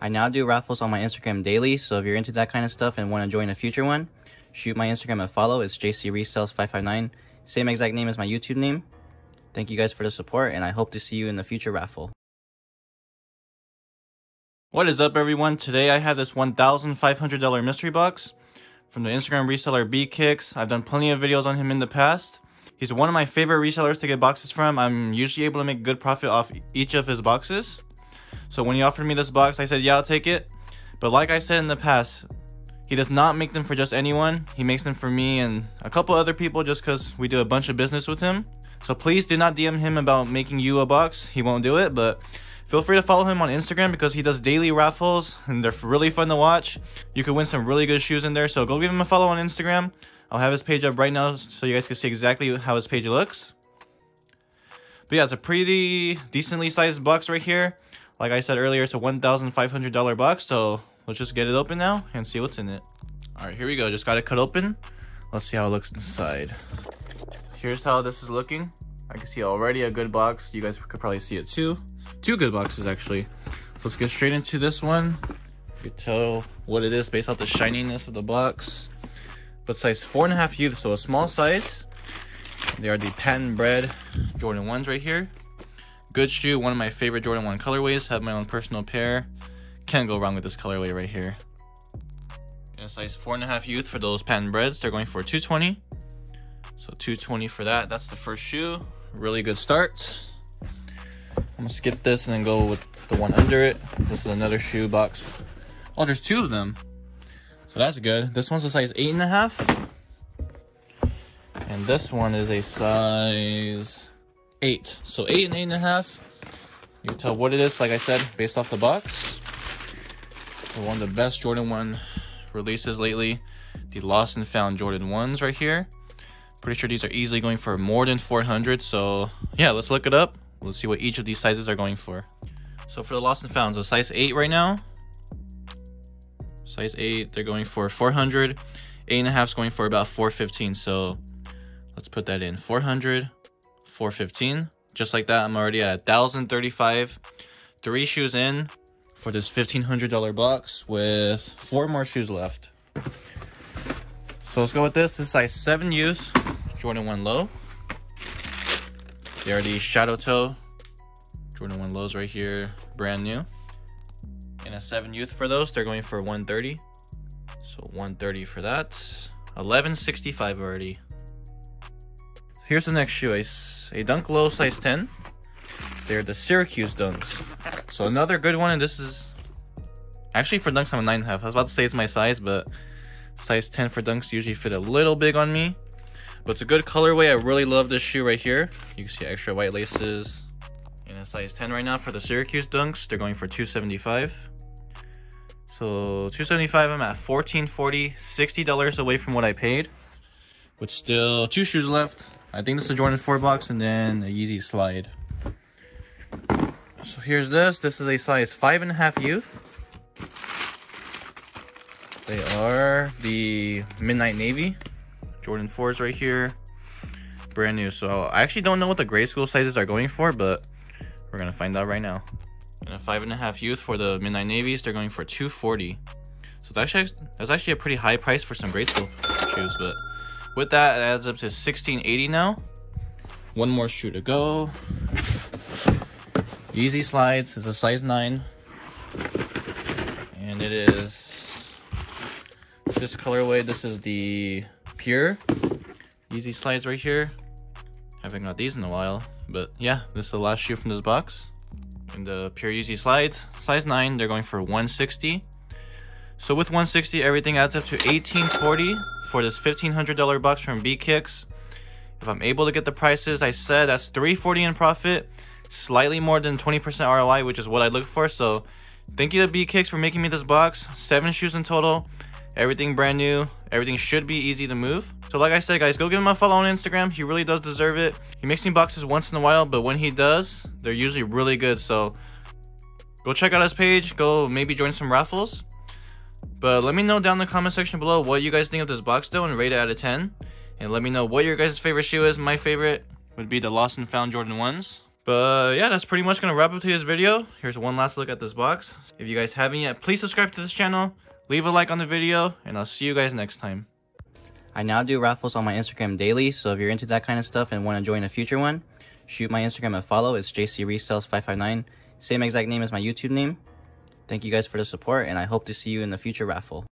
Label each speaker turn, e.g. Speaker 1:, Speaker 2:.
Speaker 1: I now do raffles on my Instagram daily, so if you're into that kind of stuff and want to join a future one, shoot my Instagram a follow. It's jcresells559, same exact name as my YouTube name. Thank you guys for the support, and I hope to see you in the future raffle.
Speaker 2: What is up, everyone? Today I have this $1,500 mystery box from the Instagram reseller B Kicks. I've done plenty of videos on him in the past. He's one of my favorite resellers to get boxes from. I'm usually able to make good profit off each of his boxes. So when he offered me this box, I said, yeah, I'll take it. But like I said in the past, he does not make them for just anyone. He makes them for me and a couple other people just because we do a bunch of business with him. So please do not DM him about making you a box. He won't do it, but feel free to follow him on Instagram because he does daily raffles and they're really fun to watch. You could win some really good shoes in there. So go give him a follow on Instagram. I'll have his page up right now so you guys can see exactly how his page looks. But yeah, it's a pretty decently sized box right here. Like I said earlier, it's a $1,500 box, so let's just get it open now and see what's in it. All right, here we go. Just got it cut open. Let's see how it looks inside. Here's how this is looking. I can see already a good box. You guys could probably see it too. Two good boxes, actually. So let's get straight into this one. You can tell what it is based off the shininess of the box. But size four and a half youth, so a small size. They are the patent bred Jordan 1s right here. Good shoe, one of my favorite Jordan 1 colorways. Have my own personal pair. Can't go wrong with this colorway right here. In a size 4.5 youth for those patent breads, they're going for 220 So 220 for that. That's the first shoe. Really good start. I'm gonna skip this and then go with the one under it. This is another shoe box. Oh, there's two of them. So that's good. This one's a size 8.5. And this one is a size eight. So eight and eight and a half. You can tell what it is, like I said, based off the box. So one of the best Jordan 1 releases lately. The Lost and Found Jordan 1s right here. Pretty sure these are easily going for more than 400. So yeah, let's look it up. Let's see what each of these sizes are going for. So for the Lost and Found, so size 8 right now. Size 8, they're going for 400. 8.5 is going for about 415. So let's put that in. 400, 415 just like that i'm already at 1035 three shoes in for this $1500 box with four more shoes left. So let's go with this. This is size 7 youth jordan 1 low. They are the shadow toe. Jordan 1 lows right here brand new. And a 7 youth for those. They're going for 130 so 130 for that. 1165 already here's the next shoe a Dunk Low size 10. They're the Syracuse Dunks. So another good one, and this is... Actually, for Dunks, I'm a 9.5. I was about to say it's my size, but size 10 for Dunks usually fit a little big on me. But it's a good colorway. I really love this shoe right here. You can see extra white laces. In a size 10 right now for the Syracuse Dunks. They're going for 275 So 275 I'm at 1440 $60 away from what I paid. With still two shoes left. I think this is a Jordan 4 box and then a Yeezy slide. So here's this. This is a size 5.5 youth. They are the Midnight Navy. Jordan 4s right here. Brand new. So I actually don't know what the grade school sizes are going for, but we're going to find out right now. And a 5.5 youth for the Midnight Navies. They're going for 240 So that's actually, that's actually a pretty high price for some grade school shoes, but with that, it adds up to 1680 now. One more shoe to go. Yeezy Slides is a size 9. And it is this colorway. This is the Pure Yeezy Slides right here. Haven't got these in a while. But yeah, this is the last shoe from this box. And the Pure Yeezy Slides, size 9, they're going for 160 so with 160, everything adds up to 1840 for this $1,500 box from B-Kicks. If I'm able to get the prices I said, that's 340 in profit, slightly more than 20% ROI, which is what I look for. So thank you to B-Kicks for making me this box. Seven shoes in total, everything brand new. Everything should be easy to move. So like I said, guys, go give him a follow on Instagram. He really does deserve it. He makes me boxes once in a while, but when he does, they're usually really good. So go check out his page. Go maybe join some raffles. But let me know down in the comment section below what you guys think of this box though and rate it out of 10. And let me know what your guys' favorite shoe is. My favorite would be the Lost and Found Jordan 1s. But yeah, that's pretty much going to wrap up today's video. Here's one last look at this box. If you guys haven't yet, please subscribe to this channel, leave a like on the video, and I'll see you guys next time.
Speaker 1: I now do raffles on my Instagram daily, so if you're into that kind of stuff and want to join a future one, shoot my Instagram a follow. It's jcresells559. Same exact name as my YouTube name. Thank you guys for the support, and I hope to see you in the future raffle.